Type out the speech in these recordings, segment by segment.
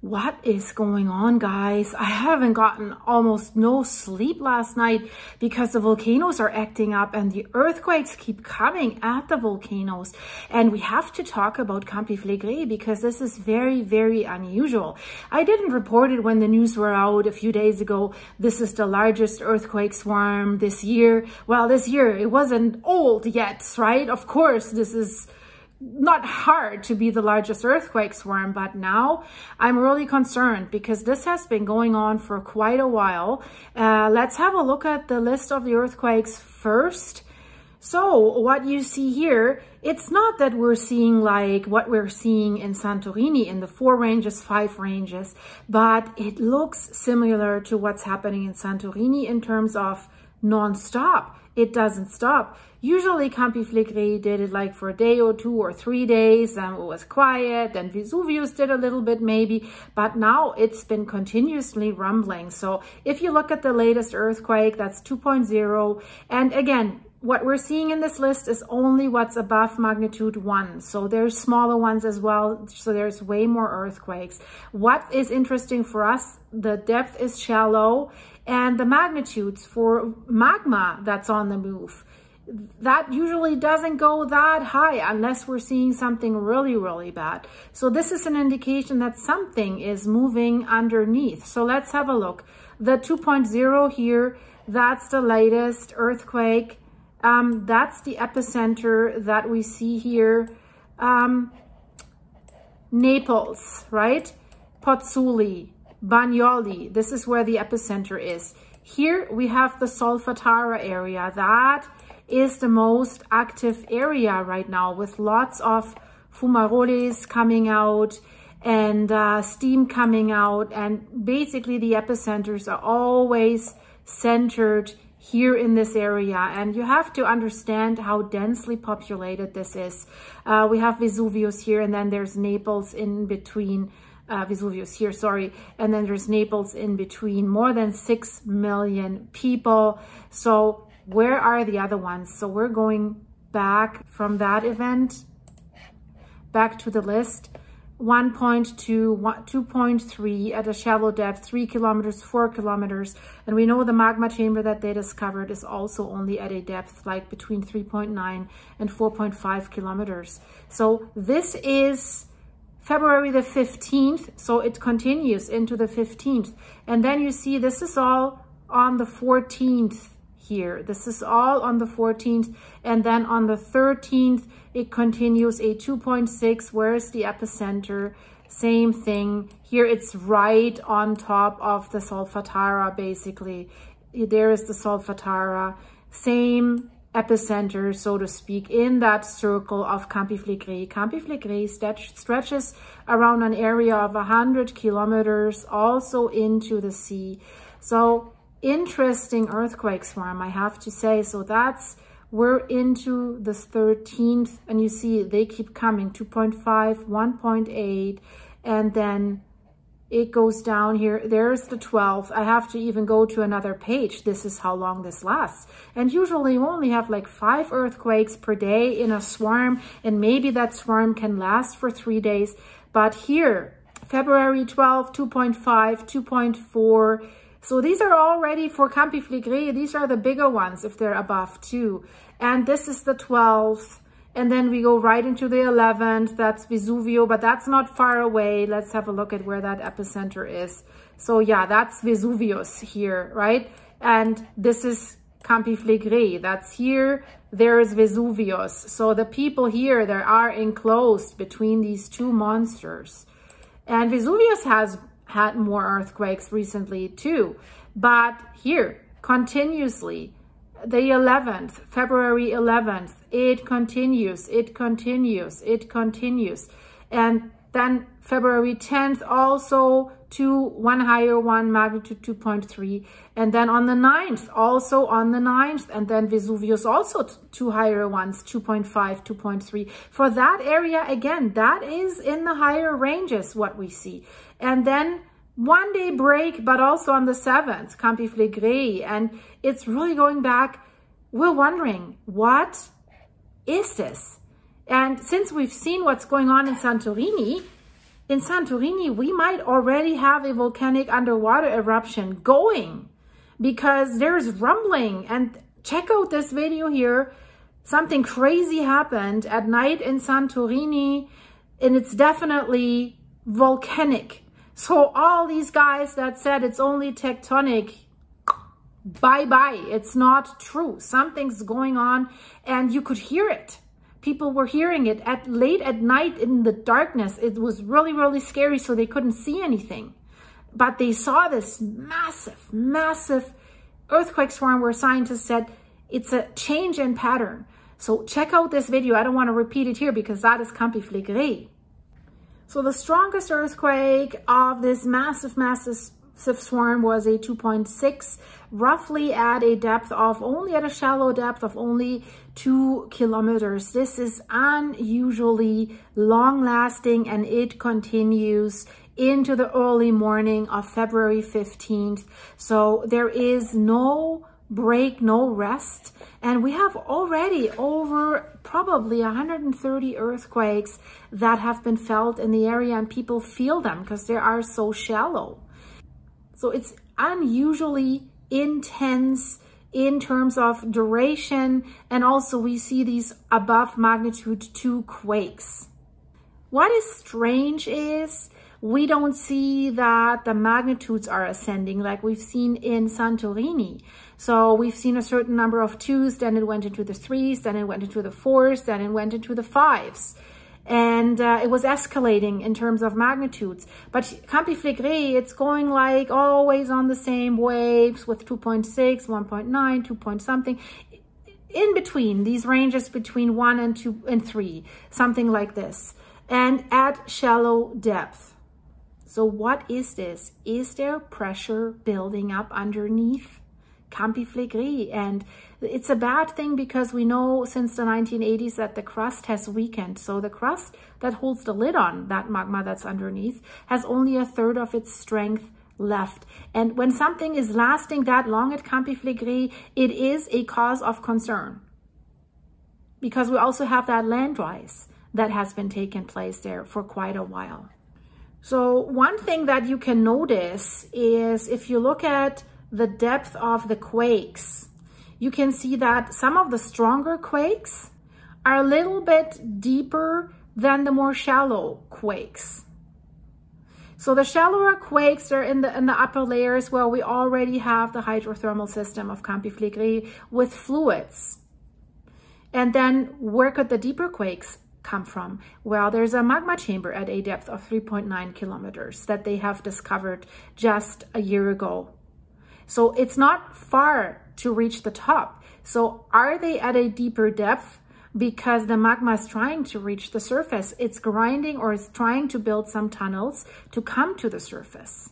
what is going on guys? I haven't gotten almost no sleep last night because the volcanoes are acting up and the earthquakes keep coming at the volcanoes. And we have to talk about Campi Flegrei because this is very very unusual. I didn't report it when the news were out a few days ago. This is the largest earthquake swarm this year. Well this year it wasn't old yet right? Of course this is not hard to be the largest earthquake swarm, but now I'm really concerned because this has been going on for quite a while. Uh, let's have a look at the list of the earthquakes first. So what you see here, it's not that we're seeing like what we're seeing in Santorini in the four ranges, five ranges, but it looks similar to what's happening in Santorini in terms of non-stop. It doesn't stop. Usually Campi Flegrei did it like for a day or two or three days and it was quiet. Then Vesuvius did a little bit maybe, but now it's been continuously rumbling. So if you look at the latest earthquake, that's 2.0. And again, what we're seeing in this list is only what's above magnitude one. So there's smaller ones as well. So there's way more earthquakes. What is interesting for us, the depth is shallow and the magnitudes for magma that's on the move that usually doesn't go that high unless we're seeing something really, really bad. So this is an indication that something is moving underneath. So let's have a look. The 2.0 here, that's the latest earthquake. Um, that's the epicenter that we see here. Um, Naples, right? Pozzuoli, Bagnoli, this is where the epicenter is. Here we have the Solfatara area. That is the most active area right now with lots of fumaroles coming out and uh, steam coming out. And basically the epicenters are always centered here in this area. And you have to understand how densely populated this is. Uh, we have Vesuvius here and then there's Naples in between uh, Vesuvius here, sorry. And then there's Naples in between, more than 6 million people. So where are the other ones? So we're going back from that event, back to the list. 1.2, 2.3 at a shallow depth, 3 kilometers, 4 kilometers. And we know the magma chamber that they discovered is also only at a depth like between 3.9 and 4.5 kilometers. So this is February the 15th, so it continues into the 15th. And then you see this is all on the 14th here. This is all on the 14th. And then on the 13th, it continues a 2.6. Where's the epicenter? Same thing. Here it's right on top of the Solfatara, basically. There is the Solfatara. Same epicenter, so to speak, in that circle of Campi Flegrei. Campi Flegrei stretches around an area of 100 kilometers, also into the sea. So interesting earthquake swarm, I have to say. So that's, we're into the 13th and you see they keep coming 2.5, 1.8, and then it goes down here. There's the 12th. I have to even go to another page. This is how long this lasts. And usually you only have like five earthquakes per day in a swarm. And maybe that swarm can last for three days. But here, February 12, 2.5, 2.4, so these are already for Campi Flegrei. These are the bigger ones if they're above two. And this is the 12th. And then we go right into the 11th. That's Vesuvio, but that's not far away. Let's have a look at where that epicenter is. So yeah, that's Vesuvius here, right? And this is Campi Flegrei. That's here. There's Vesuvius. So the people here, they are enclosed between these two monsters. And Vesuvius has had more earthquakes recently too. But here, continuously, the 11th, February 11th, it continues, it continues, it continues. And then February 10th, also to one higher one, magnitude 2.3. And then on the 9th, also on the 9th, and then Vesuvius also two higher ones, 2.5, 2.3. For that area, again, that is in the higher ranges, what we see. And then one day break, but also on the 7th, Campi Flegrei. And it's really going back. We're wondering, what is this? And since we've seen what's going on in Santorini, in Santorini, we might already have a volcanic underwater eruption going because there's rumbling. And check out this video here. Something crazy happened at night in Santorini and it's definitely volcanic. So all these guys that said it's only tectonic, bye-bye. It's not true. Something's going on and you could hear it. People were hearing it at late at night in the darkness. It was really, really scary, so they couldn't see anything. But they saw this massive, massive earthquake swarm where scientists said it's a change in pattern. So check out this video. I don't want to repeat it here because that is Campi Flegrei. So the strongest earthquake of this massive, massive swarm was a 2.6, roughly at a depth of only at a shallow depth of only two kilometers. This is unusually long lasting and it continues into the early morning of February 15th. So there is no break, no rest. And we have already over probably 130 earthquakes that have been felt in the area and people feel them because they are so shallow. So it's unusually intense in terms of duration. And also we see these above magnitude two quakes. What is strange is we don't see that the magnitudes are ascending like we've seen in Santorini. So we've seen a certain number of twos, then it went into the threes, then it went into the fours, then it went into the fives. And uh, it was escalating in terms of magnitudes. But Campi Flegrei, it's going like always on the same waves with 2.6, 1.9, 2 point something. In between, these ranges between 1 and 2 and 3, something like this. And at shallow depth. So what is this? Is there pressure building up underneath? Campi Flegrei. And it's a bad thing because we know since the 1980s that the crust has weakened. So the crust that holds the lid on that magma that's underneath has only a third of its strength left. And when something is lasting that long at Campi Flegrei, it is a cause of concern. Because we also have that land rise that has been taking place there for quite a while. So one thing that you can notice is if you look at the depth of the quakes, you can see that some of the stronger quakes are a little bit deeper than the more shallow quakes. So the shallower quakes are in the in the upper layers where we already have the hydrothermal system of Campi Flegrei with fluids. And then where could the deeper quakes come from? Well, there's a magma chamber at a depth of 3.9 kilometers that they have discovered just a year ago. So it's not far to reach the top. So are they at a deeper depth? Because the magma is trying to reach the surface. It's grinding or it's trying to build some tunnels to come to the surface.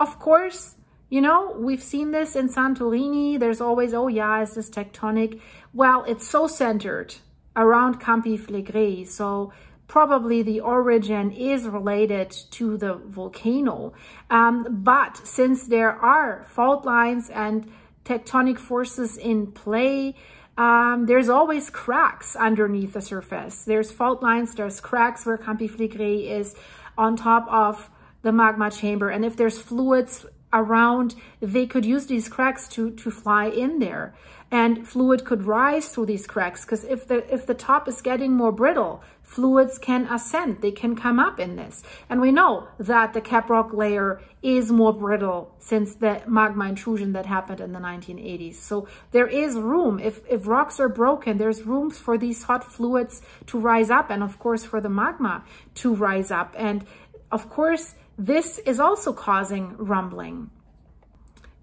Of course, you know, we've seen this in Santorini. There's always, oh yeah, is this tectonic? Well, it's so centered around Campi Flegrei. So probably the origin is related to the volcano. Um, but since there are fault lines and tectonic forces in play, um, there's always cracks underneath the surface. There's fault lines, there's cracks where Campi Flegrei is on top of the magma chamber. And if there's fluids around, they could use these cracks to, to fly in there and fluid could rise through these cracks because if the if the top is getting more brittle fluids can ascend they can come up in this. And we know that the caprock layer is more brittle since the magma intrusion that happened in the 1980s so there is room. If if rocks are broken there's room for these hot fluids to rise up and of course for the magma to rise up. And of course this is also causing rumbling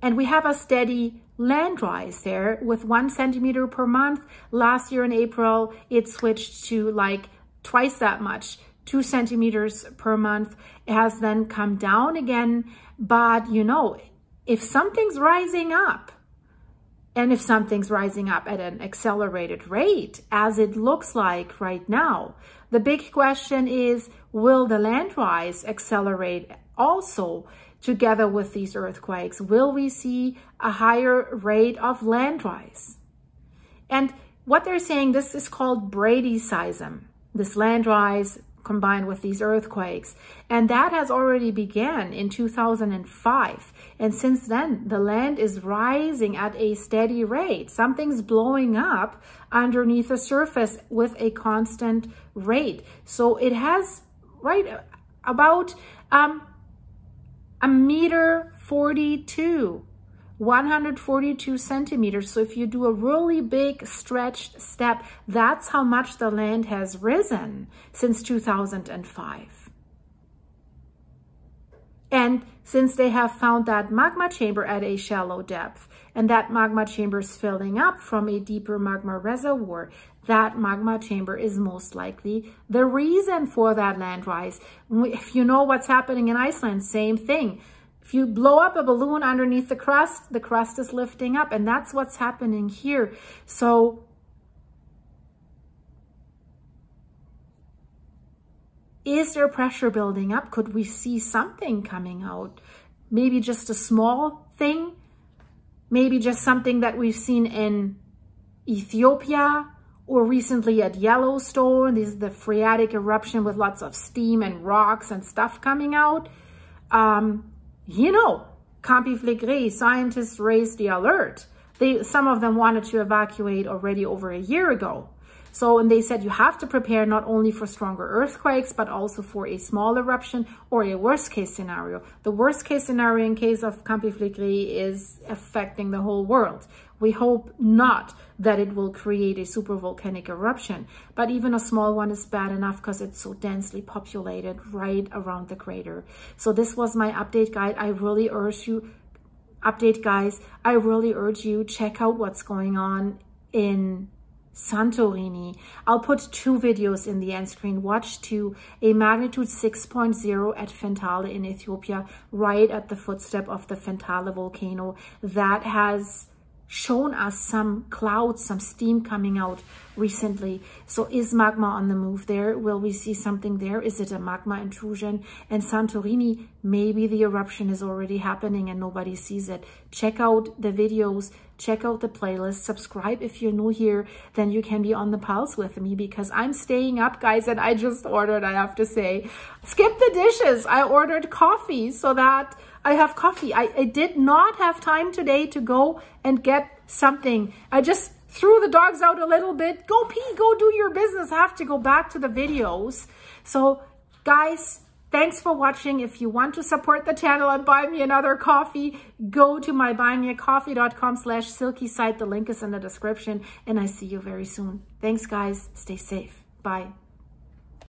and we have a steady land rise there with one centimeter per month. Last year in April, it switched to like twice that much, two centimeters per month. It has then come down again. But you know, if something's rising up, and if something's rising up at an accelerated rate, as it looks like right now, the big question is, will the land rise accelerate also? Together with these earthquakes, will we see a higher rate of land rise? And what they're saying, this is called bradyseism. This land rise, combined with these earthquakes. And that has already began in 2005. And since then, the land is rising at a steady rate. Something's blowing up underneath the surface with a constant rate. So it has, right, about um, a meter 42 142 centimeters. So if you do a really big stretched step, that's how much the land has risen since 2005. And since they have found that magma chamber at a shallow depth, and that magma chamber is filling up from a deeper magma reservoir, that magma chamber is most likely the reason for that land rise. If you know what's happening in Iceland, same thing if you blow up a balloon underneath the crust, the crust is lifting up. And that's what's happening here. So is there pressure building up? Could we see something coming out? Maybe just a small thing? Maybe just something that we've seen in Ethiopia or recently at Yellowstone. This is the phreatic eruption with lots of steam and rocks and stuff coming out. Um, you know, Campi Flegrei, scientists raised the alert. They, some of them wanted to evacuate already over a year ago. So, and they said you have to prepare not only for stronger earthquakes, but also for a small eruption or a worst case scenario. The worst case scenario in case of Campi Flegrei is affecting the whole world. We hope not that it will create a supervolcanic eruption, but even a small one is bad enough because it's so densely populated right around the crater. So this was my update guide. I really urge you, update guys, I really urge you check out what's going on in Santorini. I'll put two videos in the end screen. Watch two, a magnitude 6.0 at Fentale in Ethiopia, right at the footstep of the Fentale volcano that has shown us some clouds, some steam coming out recently. So is magma on the move there? Will we see something there? Is it a magma intrusion? And Santorini, maybe the eruption is already happening and nobody sees it. Check out the videos, check out the playlist, subscribe if you're new here, then you can be on the pulse with me because I'm staying up, guys, and I just ordered, I have to say. Skip the dishes. I ordered coffee so that I have coffee. I, I did not have time today to go and get something. I just threw the dogs out a little bit. Go pee, go do your business. I have to go back to the videos. So guys, thanks for watching. If you want to support the channel and buy me another coffee, go to my buymeacoffee.com slash silki site. The link is in the description and I see you very soon. Thanks guys. Stay safe. Bye.